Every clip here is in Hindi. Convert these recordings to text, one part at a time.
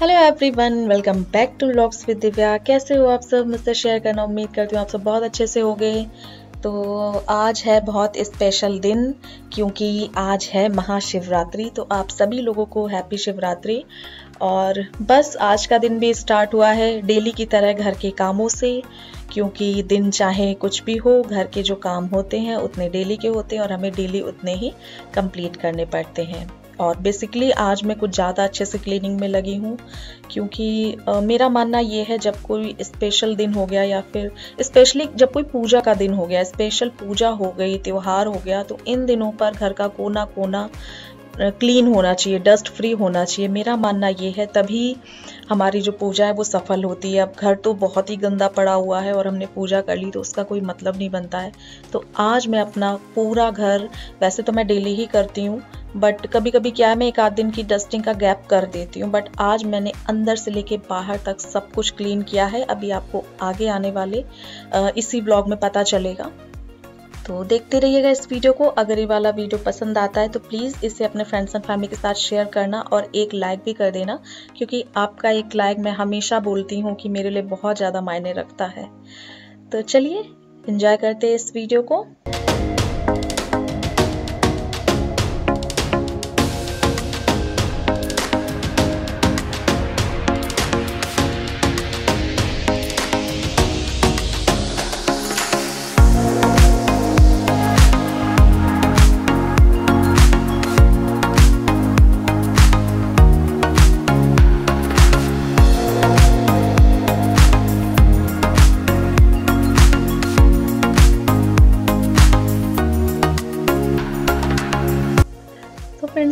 Hello everyone welcome back to vlogs with Divya कैसे हो आप सब? मुझसे शेयर करना उम्मीद करती हूँ आप सब बहुत अच्छे से हो गए तो आज है बहुत स्पेशल दिन, क्योंकि आज है महाशिवरात्रि तो आप सभी लोगों को हैप्पी शिवरात्रि। और बस आज का दिन भी स्टार्ट हुआ है डेली की तरह घर के कामों से, क्योंकि दिन चाहे कुछ भी हो, घर के जो काम होते हैं उतने डेली के होते हैं और हमें डेली उतने ही कंप्लीट करने पड़ते हैं। और बेसिकली आज मैं कुछ ज़्यादा अच्छे से क्लीनिंग में लगी हूँ क्योंकि आ, मेरा मानना ये है जब कोई स्पेशल दिन हो गया या फिर स्पेशली जब कोई पूजा का दिन हो गया स्पेशल पूजा हो गई त्यौहार हो गया तो इन दिनों पर घर का कोना कोना क्लीन होना चाहिए डस्ट फ्री होना चाहिए। मेरा मानना ये है तभी हमारी जो पूजा है वो सफल होती है। अब घर तो बहुत ही गंदा पड़ा हुआ है और हमने पूजा कर ली तो उसका कोई मतलब नहीं बनता है। तो आज मैं अपना पूरा घर वैसे तो मैं डेली ही करती हूँ बट कभी कभी क्या है, मैं एक आध दिन की डस्टिंग का गैप कर देती हूँ बट आज मैंने अंदर से लेके बाहर तक सब कुछ क्लीन किया है। अभी आपको आगे आने वाले इसी ब्लॉग में पता चलेगा। तो देखते रहिएगा इस वीडियो को। अगर ये वाला वीडियो पसंद आता है तो प्लीज़ इसे अपने फ्रेंड्स एंड फैमिली के साथ शेयर करना और एक लाइक भी कर देना, क्योंकि आपका एक लाइक मैं हमेशा बोलती हूँ कि मेरे लिए बहुत ज़्यादा मायने रखता है। तो चलिए इंजॉय करते हैं इस वीडियो को।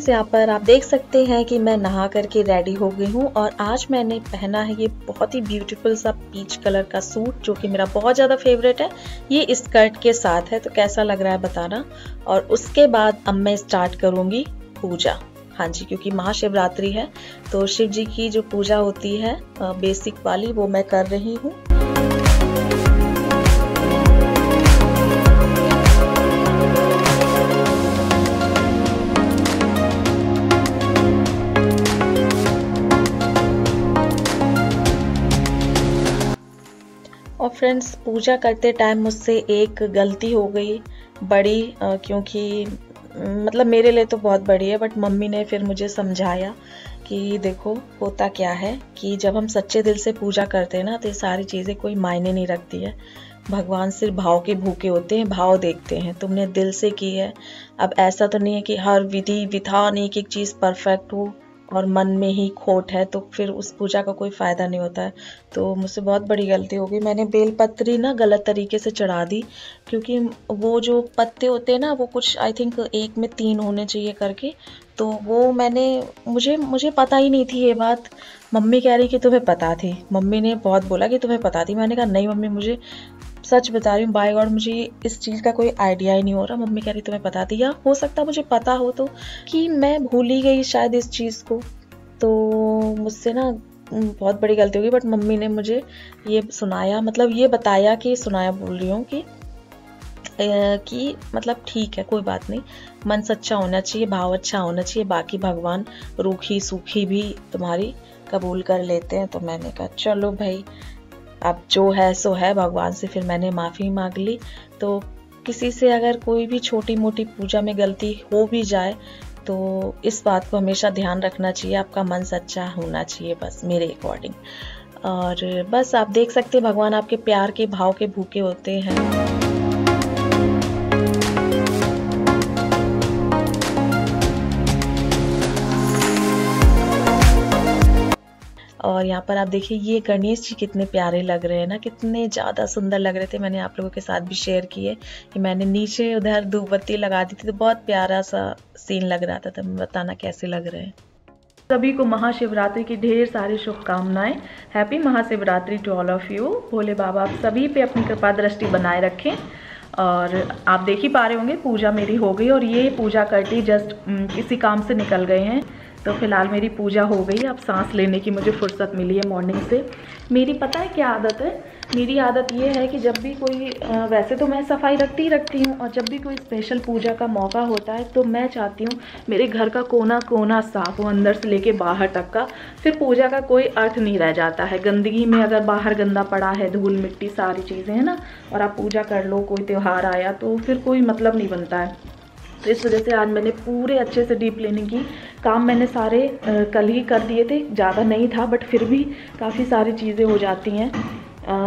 यहाँ पर आप देख सकते हैं कि मैं नहा करके रेडी हो गई हूँ और आज मैंने पहना है ये बहुत ही ब्यूटीफुल सा पीच कलर का सूट जो कि मेरा बहुत ज़्यादा फेवरेट है। ये स्कर्ट के साथ है तो कैसा लग रहा है बताना? और उसके बाद अब मैं स्टार्ट करूँगी पूजा। हाँ जी, क्योंकि महाशिवरात्रि है तो शिव जी की जो पूजा होती है बेसिक वाली, वो मैं कर रही हूँ। फ्रेंड्स पूजा करते टाइम मुझसे एक गलती हो गई, बड़ी क्योंकि मतलब मेरे लिए तो बहुत बड़ी है बट मम्मी ने फिर मुझे समझाया कि देखो, होता क्या है कि जब हम सच्चे दिल से पूजा करते हैं ना तो ये सारी चीज़ें कोई मायने नहीं रखती है। भगवान सिर्फ़ भाव के भूखे होते हैं, भाव देखते हैं। तुमने दिल से की है। अब ऐसा तो नहीं है कि हर विधि विधान एक एक चीज़ परफेक्ट हो। और मन में ही खोट है तो फिर उस पूजा का कोई फ़ायदा नहीं होता है। तो मुझसे बहुत बड़ी गलती हो गई। मैंने बेलपत्री ना गलत तरीके से चढ़ा दी, क्योंकि वो जो पत्ते होते हैं ना, वो कुछ आई थिंक एक में तीन होने चाहिए करके तो वो मैंने, मुझे मुझे पता ही नहीं थी ये बात। मम्मी कह रही कि तुम्हें पता थी। मम्मी ने बहुत बोला कि तुम्हें पता थी। मैंने कहा, नहीं मम्मी, मुझे सच बता रही हूँ बाय गॉड मुझे इस चीज़ का कोई आइडिया ही नहीं हो रहा। मम्मी कह रही, तुम्हें पता थी? या हो सकता मुझे पता हो तो कि मैं भूल ही गई शायद इस चीज़ को। तो मुझसे ना बहुत बड़ी गलती होगी बट मम्मी ने मुझे ये सुनाया मतलब ये बताया कि सुनाया बोल रही हूँ कि कि मतलब ठीक है, कोई बात नहीं। मन सच्चा होना चाहिए, भाव अच्छा होना चाहिए, बाकी भगवान रूखी सूखी भी तुम्हारी कबूल कर लेते हैं। तो मैंने कहा, चलो भाई, अब जो है सो है, भगवान से फिर मैंने माफ़ी मांग ली। तो किसी से अगर कोई भी छोटी मोटी पूजा में गलती हो भी जाए तो इस बात को हमेशा ध्यान रखना चाहिए, आपका मन सच्चा होना चाहिए बस, मेरे अकॉर्डिंग और बस आप देख सकते हैं, भगवान आपके प्यार के, भाव के, भूखे होते हैं। और यहाँ पर आप देखिए, ये गणेश जी कितने प्यारे लग रहे हैं ना, कितने ज़्यादा सुंदर लग रहे थे। मैंने आप लोगों के साथ भी शेयर किए कि मैंने नीचे उधर धूपबत्ती लगा दी थी तो बहुत प्यारा सा सीन लग रहा था तो बताना कैसे लग रहे हैं। सभी को महाशिवरात्रि की ढेर सारी शुभकामनाएँ। Happy Mahashivratri to all of you Bhole Baba, आप सभी पे अपनी कृपा दृष्टि बनाए रखें। और आप देख ही पा रहे होंगे, पूजा मेरी हो गई और ये पूजा करती जस्ट किसी काम से निकल गए हैं। तो फ़िलहाल मेरी पूजा हो गई, अब सांस लेने की मुझे फुर्सत मिली है मॉर्निंग से। मेरी पता है क्या आदत है? मेरी आदत ये है कि जब भी कोई वैसे तो मैं सफ़ाई रखती ही रखती हूँ और जब भी कोई स्पेशल पूजा का मौका होता है तो मैं चाहती हूँ मेरे घर का कोना कोना साफ़ हो, अंदर से लेके बाहर तक का। फिर पूजा का कोई अर्थ नहीं रह जाता है। गंदगी में अगर बाहर गंदा पड़ा है, धूल मिट्टी सारी चीज़ें, हैं ना? और आप पूजा कर लो, कोई त्यौहार आया तो फिर कोई मतलब नहीं बनता है। तो इस वजह से आज मैंने पूरे अच्छे से डीप क्लीनिंग की। काम मैंने सारे कल ही कर दिए थे, ज़्यादा नहीं था बट फिर भी काफ़ी सारी चीज़ें हो जाती हैं।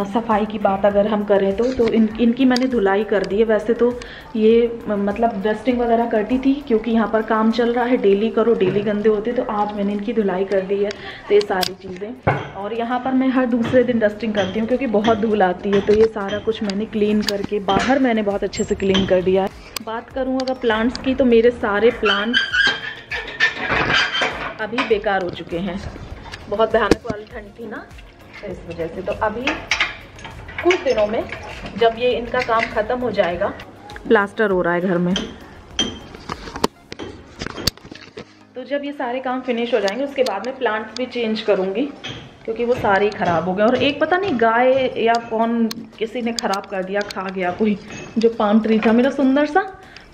सफ़ाई की बात अगर हम करें तो तो इन, इनकी मैंने धुलाई कर दी है। वैसे तो ये मतलब डस्टिंग वगैरह करती थी, क्योंकि यहाँ पर काम चल रहा है डेली करो डेली गंदे होते तो आज मैंने इनकी धुलाई कर दी है तो ये सारी चीज़ें। और यहाँ पर मैं हर दूसरे दिन डस्टिंग करती हूँ, क्योंकि बहुत धूल आती है तो ये सारा कुछ मैंने क्लीन करके, बाहर मैंने बहुत अच्छे से क्लीन कर दिया है। बात करूँ अगर प्लांट्स की तो मेरे सारे प्लांट्स अभी बेकार हो चुके हैं। बहुत भयानक वाली ठंड थी ना इस वजह से। तो अभी कुछ दिनों में जब ये इनका काम ख़त्म हो जाएगा प्लास्टर हो रहा है घर में। तो जब ये सारे काम फिनिश हो जाएँगे, उसके बाद में प्लांट्स भी चेंज करूँगी। क्योंकि वो सारे ही ख़राब हो गए। और एक पता नहीं गाय या कौन किसी ने ख़राब कर दिया, खा गया कोई, जो पाम ट्री था, मेरा सुंदर सा।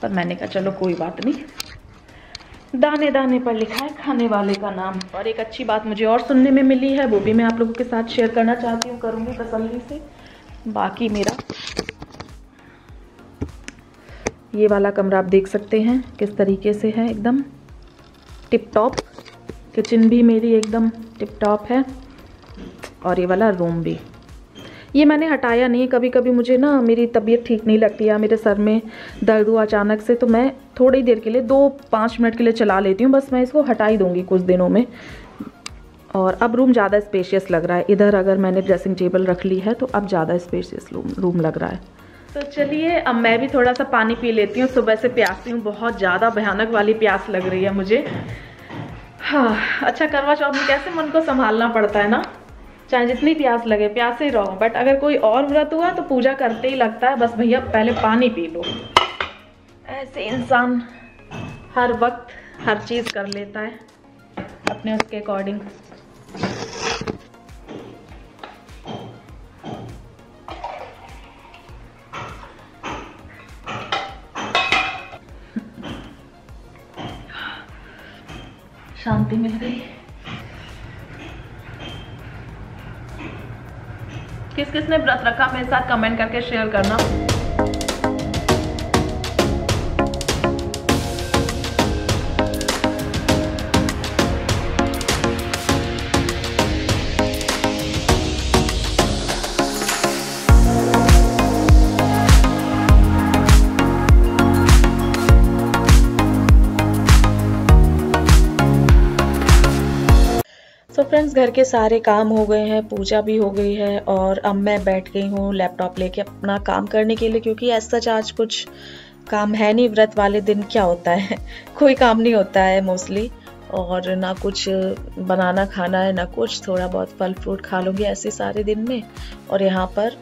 पर मैंने कहा, चलो, कोई बात नहीं। दाने दाने पर लिखा है, खाने वाले का नाम। और एक अच्छी बात मुझे और सुनने में मिली है, वो भी मैं आप लोगों के साथ शेयर करना चाहती हूँ, करूँगी तसल्ली से। बाकी मेरा, ये वाला कमरा आप देख सकते हैं, किस तरीके से है, एकदम टिप टॉप। किचन भी मेरी एकदम टिप टॉप है। और ये वाला रूम भी। ये मैंने हटाया नहीं कभी कभी मुझे ना मेरी तबीयत ठीक नहीं लगती या मेरे सर में दर्द हुआ अचानक से तो मैं थोड़ी देर के लिए, दो पाँच मिनट के लिए चला लेती हूँ, बस मैं इसको हटा ही दूँगी कुछ दिनों में। और अब रूम ज़्यादा स्पेशियस लग रहा है। इधर अगर मैंने ड्रेसिंग टेबल रख ली है तो अब ज़्यादा स्पेशियस रूम लग रहा है। तो चलिए, अब मैं भी थोड़ा सा पानी पी लेती हूँ, सुबह से प्यासी हूँ, बहुत ज़्यादा भयानक वाली प्यास लग रही है मुझे। हाँ अच्छा करवा चौथ में कैसे मन को संभालना पड़ता है ना? चाहे जितनी प्यास लगे, प्यासे ही रहो। बट अगर कोई और व्रत हुआ तो पूजा करते ही लगता है, बस भैया पहले पानी पी लो। ऐसे इंसान हर वक्त हर चीज़ कर लेता है, अपने उसके अकॉर्डिंग शांति मिल गई। किस किस ने व्रत रखा मेरे साथ कमेंट करके शेयर करना। घर के सारे काम हो गए हैं, पूजा भी हो गई है और अब मैं बैठ गई हूँ लैपटॉप लेके अपना काम करने के लिए क्योंकि ऐसा आज कुछ काम है नहीं, व्रत वाले दिन क्या होता है? कोई काम नहीं होता है मोस्टली और ना कुछ बनाना खाना है, ना कुछ, थोड़ा बहुत फल फ्रूट खा लूँगी ऐसे सारे दिन में और यहाँ पर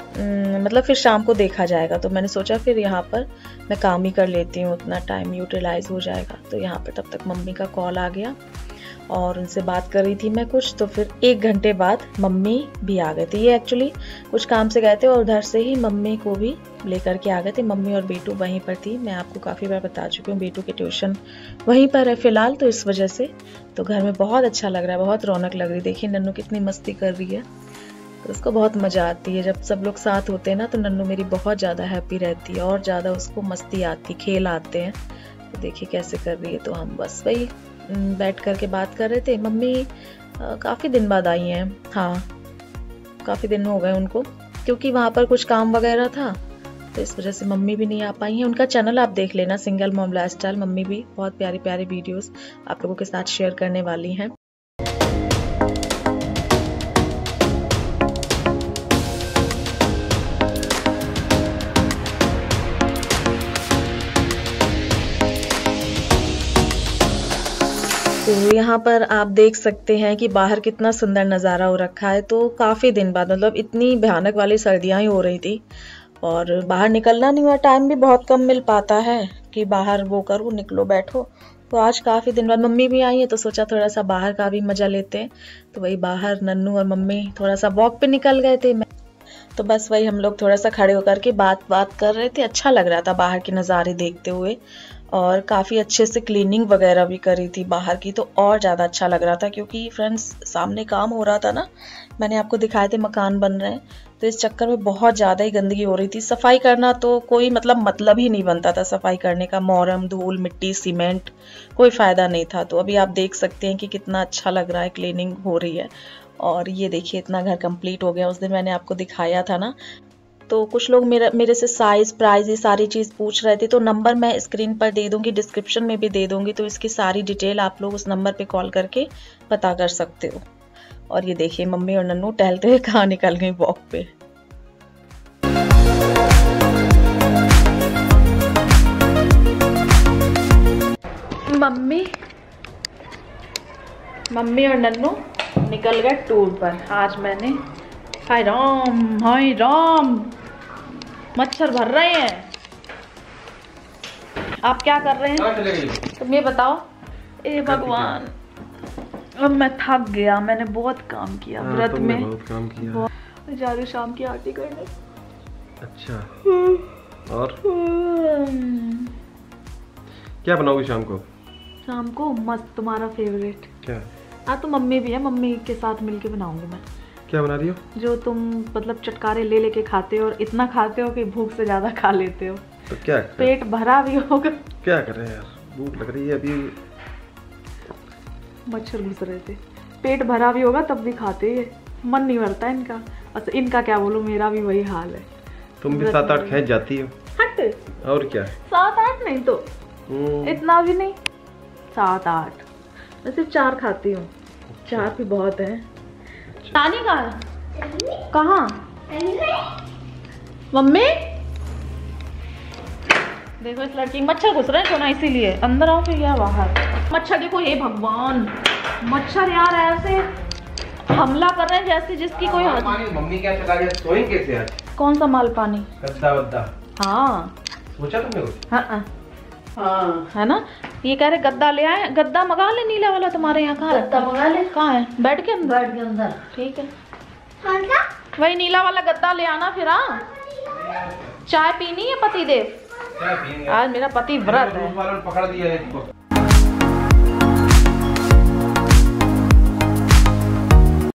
मतलब फिर शाम को देखा जाएगा। तो मैंने सोचा फिर यहाँ पर मैं काम ही कर लेती हूँ, उतना टाइम यूटिलाइज हो जाएगा। तो यहाँ पर तब तक मम्मी का कॉल आ गया। और उनसे बात कर रही थी मैं कुछ तो फिर एक घंटे बाद मम्मी भी आ गए थे। ये एक्चुअली कुछ काम से गए थे और उधर से ही मम्मी को भी लेकर के आ गए थे। मम्मी और बेटू वहीं पर थी। मैं आपको काफ़ी बार बता चुकी हूँ, बेटू की ट्यूशन वहीं पर है फ़िलहाल तो इस वजह से तो घर में बहुत अच्छा लग रहा है, बहुत रौनक लग रही देखिए नन्नू कितनी मस्ती कर रही है तो उसको बहुत मज़ा आती है। जब सब लोग साथ होते हैं ना तो नन्नू मेरी बहुत ज़्यादा हैप्पी रहती है और ज़्यादा उसको मस्ती आती, खेल आते हैं। तो देखिए कैसे कर रही है तो हम बस वही बैठ कर के बात कर रहे थे। मम्मी काफ़ी दिन बाद आई हैं। हाँ काफ़ी दिन हो गए उनको, क्योंकि वहाँ पर कुछ काम वगैरह था तो इस वजह से मम्मी भी नहीं आ पाई हैं। उनका चैनल आप देख लेना, single mom life style mummy भी बहुत प्यारे प्यारे वीडियोस आप लोगों के साथ शेयर करने वाली हैं। तो यहाँ पर आप देख सकते हैं कि बाहर कितना सुंदर नज़ारा हो रखा है। तो काफ़ी दिन बाद मतलब इतनी भयानक वाली सर्दियाँ ही हो रही थी। और बाहर निकलना नहीं हुआ टाइम भी बहुत कम मिल पाता है कि बाहर वो करो, निकलो, बैठो। तो आज काफ़ी दिन बाद मम्मी भी आई है तो सोचा थोड़ा सा बाहर का भी मज़ा लेते हैं। तो वही बाहर नन्नू और मम्मी थोड़ा सा वॉक पे निकल गए थे। मैं तो बस वही हम लोग थोड़ा सा खड़े होकर के बात बात कर रहे थे। अच्छा लग रहा था बाहर के नज़ारे देखते हुए। और काफ़ी अच्छे से क्लीनिंग वगैरह भी करी थी बाहर की तो और ज़्यादा अच्छा लग रहा था क्योंकि फ्रेंड्स सामने काम हो रहा था ना, मैंने आपको दिखाए थे मकान बन रहे हैं तो इस चक्कर में बहुत ज़्यादा ही गंदगी हो रही थी। सफ़ाई करना तो कोई मतलब मतलब ही नहीं बनता था सफ़ाई करने का, मोरम, धूल, मिट्टी सीमेंट कोई फ़ायदा नहीं था। तो अभी आप देख सकते हैं कि कितना अच्छा लग रहा है क्लीनिंग हो रही है। और ये देखिए, इतना घर कंप्लीट हो गया। उस दिन मैंने आपको दिखाया था ना तो कुछ लोग मेरा, मेरे से साइज़ प्राइस ये सारी चीज़ पूछ रहे थे तो नंबर मैं स्क्रीन पर दे दूँगी डिस्क्रिप्शन में भी दे दूँगी तो इसकी सारी डिटेल आप लोग उस नंबर पे कॉल करके पता कर सकते हो। और ये देखिए, मम्मी और नन्नू टहलते हुए कहाँ निकल गई वॉक पे। मम्मी मम्मी और नन्नू निकल गए टूर पर। आज मैंने, हाय राम हाय राम। मच्छर भर रहे हैं। आप क्या कर रहे हैं? तुम ये बताओ। ए भगवान। अब मैं थक गया मैंने बहुत काम किया हाँ, व्रत में। बहुत काम किया। जा रही शाम की आरती करने। अच्छा। और? क्या बनाओगे शाम को? शाम को मस्त तुम्हारा फेवरेट क्या? हाँ तो मम्मी भी है मम्मी के साथ मिलके बनाऊँगी मैं। क्या बना रही हो? जो तुम मतलब चटकारे ले लेके खाते हो और इतना खाते हो कि भूख से ज़्यादा खा लेते हो। तो क्या कर, पेट भरा भी होगा। क्या कर रहे हैं यार? भूख लग रही है अभी। मच्छर घुस रहे थे। पेट भरा भी होगा तब भी खाते हैं। मन नहीं भरता इनका। अच्छा इनका क्या बोलूँ मेरा भी वही हाल है। तुम भी सात आठ खींच जाती हो। हट। और क्या? सात आठ नहीं तो। हम्म, इतना भी नहीं। सात आठ। मैं सिर्फ़ चार खाती हूँ। चार भी बहुत है। नानी कहाँ है? कहाँ? मम्मी? देखो इस लड़की मच्छर घुस रहे हैं ना इसीलिए। अंदर आओ फिर या बाहर। मच्छर देखो हे भगवान। मच्छर यार ऐसे हमला कर रहे हैं जैसे जिसकी कोई पानी मम्मी क्या चला रही है? सोएँगे कैसे आज। कौन सा माल पानी? गद्दा वद्दा। हाँ। सोचा तुमने कुछ हाँ। हाँ। हाँ ना? ये कह रहे गद्दा ले आए गद्दा मंगा ले नीला वाला तुम्हारे यहाँ कहाँ गद्दा मंगा ले। कहाँ है? बैठ के अंदर। बैठ के अंदर। ठीक है। वही नीला वाला गद्दा ले आना फिर हाँ। चाय पीनी है पति देव आज मेरा पति व्रत है। पकड़ दिया है